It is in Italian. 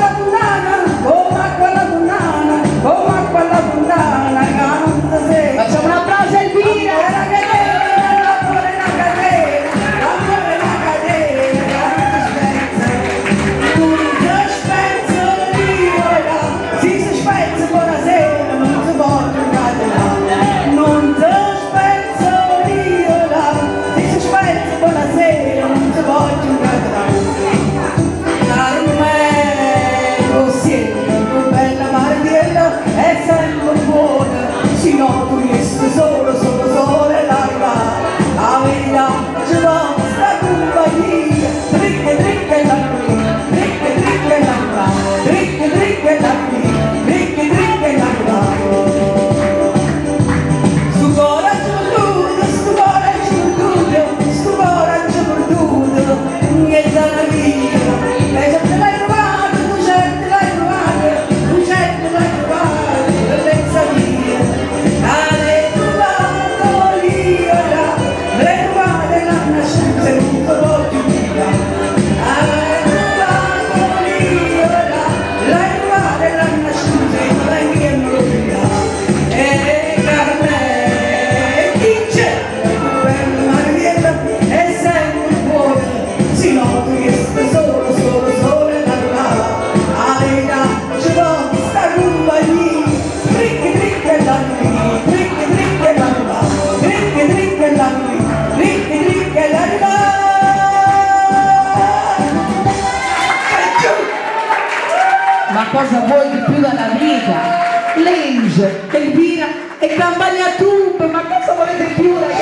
la. Cosa vuoi di più dalla vita? Lange, Elvira e Campagna Tube, ma cosa volete più ragazzi?